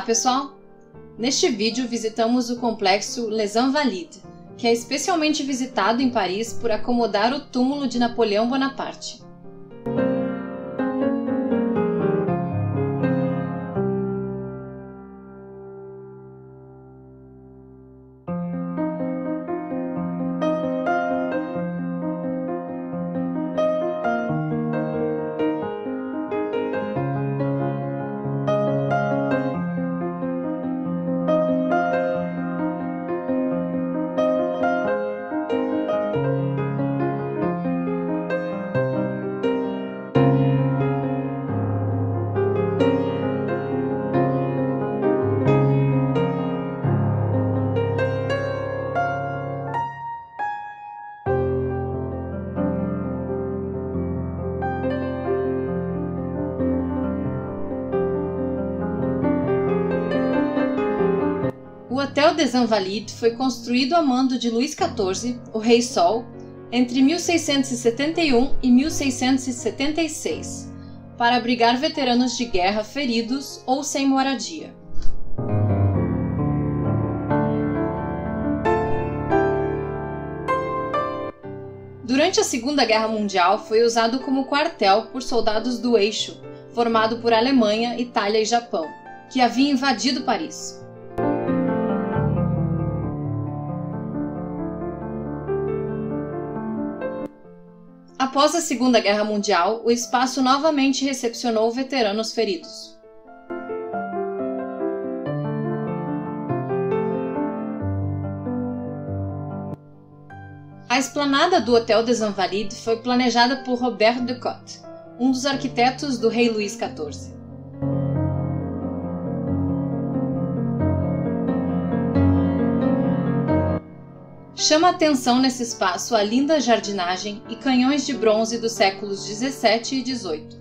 Olá pessoal! Neste vídeo visitamos o complexo Les Invalides, que é especialmente visitado em Paris por acomodar o túmulo de Napoleão Bonaparte. O Hotel des Invalides foi construído a mando de Luís XIV, o Rei Sol, entre 1671 e 1676, para abrigar veteranos de guerra feridos ou sem moradia. Durante a Segunda Guerra Mundial, foi usado como quartel por soldados do Eixo, formado por Alemanha, Itália e Japão, que havia invadido Paris. Após a Segunda Guerra Mundial, o espaço novamente recepcionou veteranos feridos. A esplanada do Hotel des Invalides foi planejada por Robert de Cotte, um dos arquitetos do rei Luís XIV. Chama atenção nesse espaço a linda jardinagem e canhões de bronze dos séculos 17 e 18.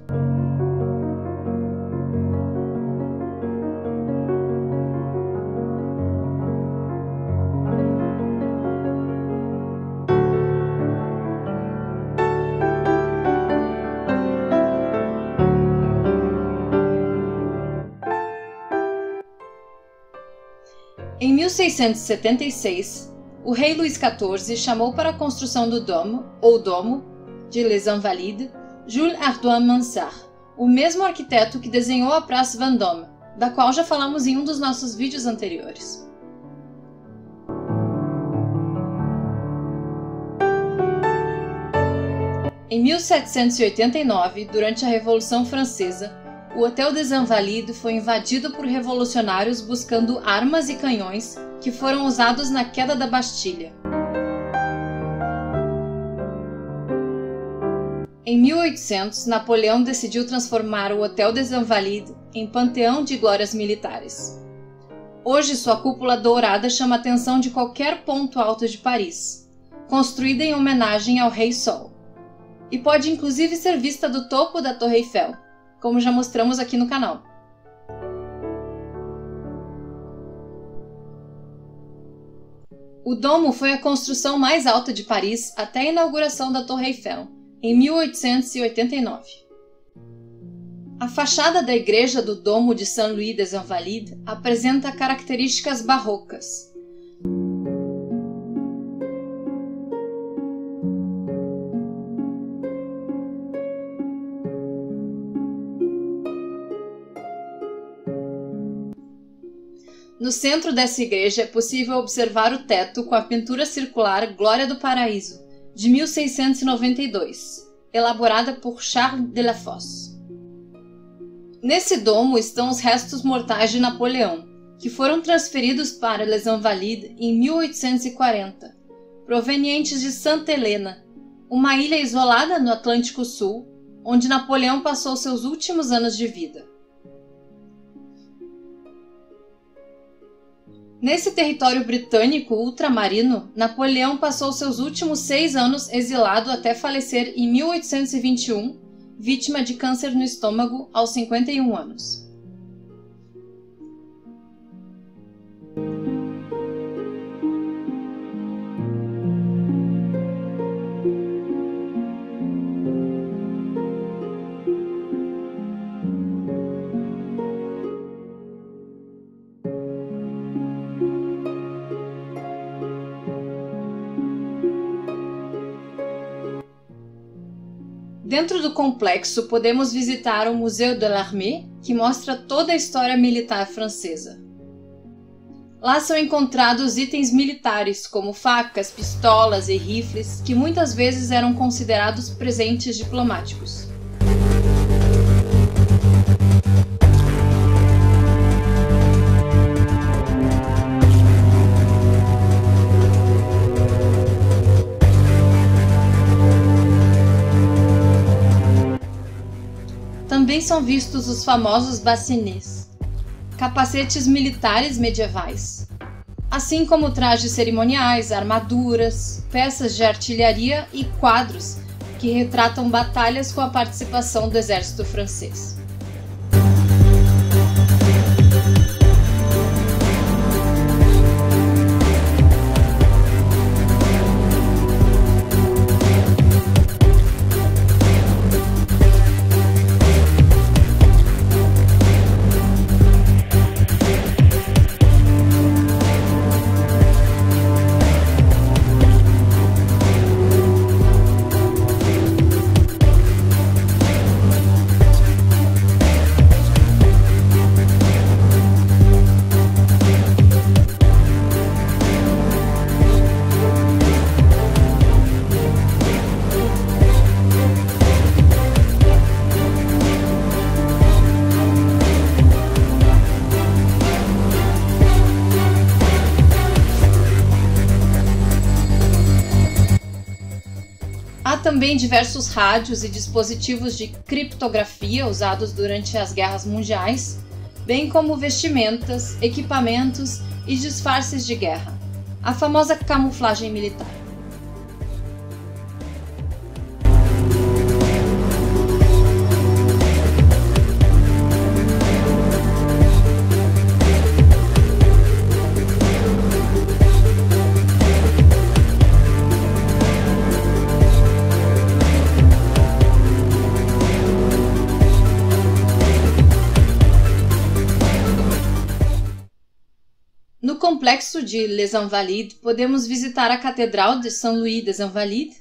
Em 1676, o rei Luís XIV chamou para a construção do domo, ou domo, de Les Invalides, Jules Ardoin Mansart, o mesmo arquiteto que desenhou a Praça Vendôme, da qual já falamos em um dos nossos vídeos anteriores. Em 1789, durante a Revolução Francesa, o Hotel des Invalides foi invadido por revolucionários buscando armas e canhões que foram usados na queda da Bastilha. Em 1800, Napoleão decidiu transformar o Hotel des Invalides em panteão de glórias militares. Hoje, sua cúpula dourada chama a atenção de qualquer ponto alto de Paris, construída em homenagem ao Rei Sol, e pode inclusive ser vista do topo da Torre Eiffel, como já mostramos aqui no canal. O domo foi a construção mais alta de Paris até a inauguração da Torre Eiffel, em 1889. A fachada da igreja do Domo de Saint-Louis des Invalides apresenta características barrocas. No centro dessa igreja é possível observar o teto com a pintura circular Glória do Paraíso, de 1692, elaborada por Charles de la Fosse. Nesse domo estão os restos mortais de Napoleão, que foram transferidos para Les Invalides em 1840, provenientes de Santa Helena, uma ilha isolada no Atlântico Sul, onde Napoleão passou seus últimos anos de vida. Nesse território britânico ultramarino, Napoleão passou seus últimos seis anos exilado até falecer em 1821, vítima de câncer no estômago aos 51 anos. Dentro do complexo, podemos visitar o Museu de l'Armée, que mostra toda a história militar francesa. Lá são encontrados itens militares, como facas, pistolas e rifles, que muitas vezes eram considerados presentes diplomáticos. Também são vistos os famosos bacinets, capacetes militares medievais, assim como trajes cerimoniais, armaduras, peças de artilharia e quadros que retratam batalhas com a participação do exército francês. Também diversos rádios e dispositivos de criptografia usados durante as guerras mundiais, bem como vestimentas, equipamentos e disfarces de guerra, a famosa camuflagem militar. Complexo de Les Invalides, podemos visitar a Catedral de Saint-Louis des Invalides,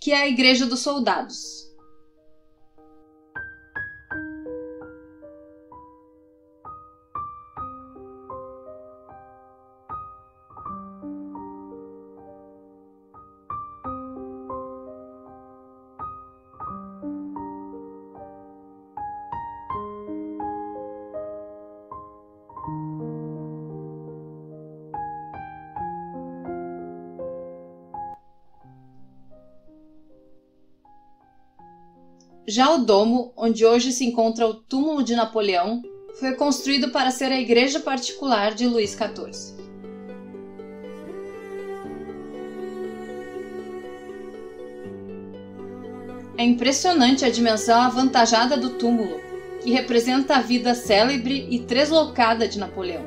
que é a Igreja dos Soldados. Já o domo, onde hoje se encontra o túmulo de Napoleão, foi construído para ser a igreja particular de Luís XIV. É impressionante a dimensão avantajada do túmulo, que representa a vida célebre e treslocada de Napoleão.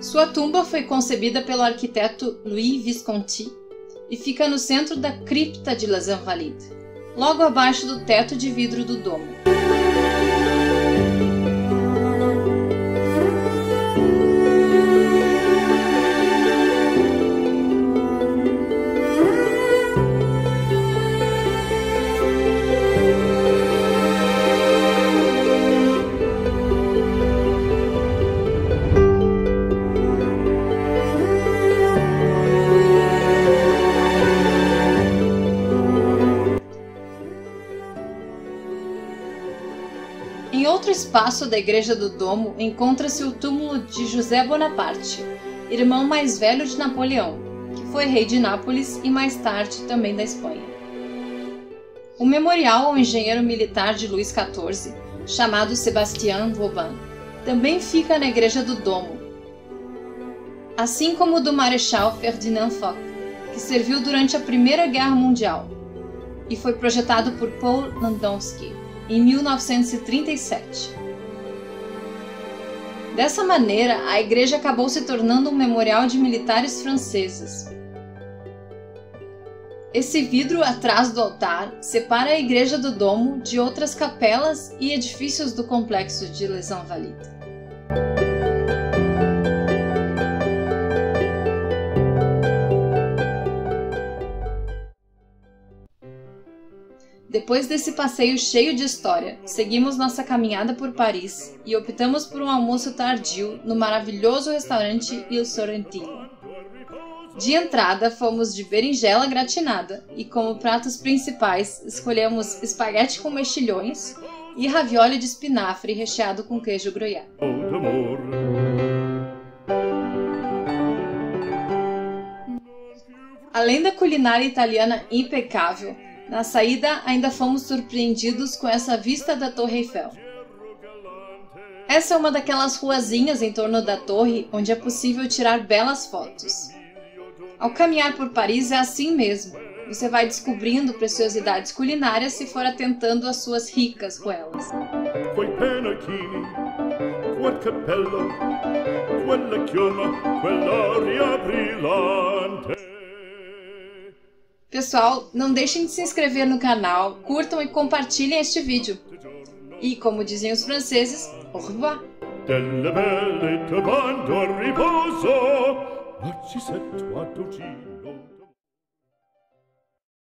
Sua tumba foi concebida pelo arquiteto Louis Visconti e fica no centro da cripta de Les Invalides, logo abaixo do teto de vidro do domo. Espaço da Igreja do Domo encontra-se o túmulo de José Bonaparte, irmão mais velho de Napoleão, que foi rei de Nápoles e mais tarde também da Espanha. O memorial ao engenheiro militar de Luís XIV, chamado Sebastião Vauban, também fica na Igreja do Domo, assim como o do Marechal Ferdinand Foch, que serviu durante a Primeira Guerra Mundial e foi projetado por Paul Landowski em 1937. Dessa maneira, a igreja acabou se tornando um memorial de militares franceses. Esse vidro atrás do altar separa a igreja do domo de outras capelas e edifícios do complexo de Les Invalides. Depois desse passeio cheio de história, seguimos nossa caminhada por Paris e optamos por um almoço tardio no maravilhoso restaurante Il Sorrentino. De entrada, fomos de berinjela gratinada e, como pratos principais, escolhemos espaguete com mexilhões e ravioli de espinafre recheado com queijo gruyère. Além da culinária italiana impecável, na saída ainda fomos surpreendidos com essa vista da Torre Eiffel. Essa é uma daquelas ruazinhas em torno da torre onde é possível tirar belas fotos. Ao caminhar por Paris é assim mesmo. Você vai descobrindo preciosidades culinárias se for atentando às suas ricas ruelas. Pessoal, não deixem de se inscrever no canal, curtam e compartilhem este vídeo. E como dizem os franceses, au revoir! Belle riposo, ma ci